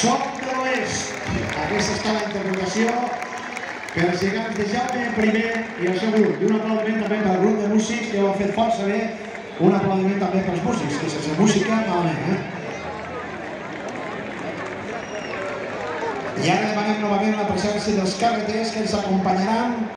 Som de l'Oest. Aquesta està la interpretació per als gegants de Jaume primer i el seu grup. I un aplaudiment també pel grup de músics que ho han fet força bé. Un aplaudiment també pels músics, que sense música malament, eh? I ara demanem novament la presència dels carreters que ens acompanyaran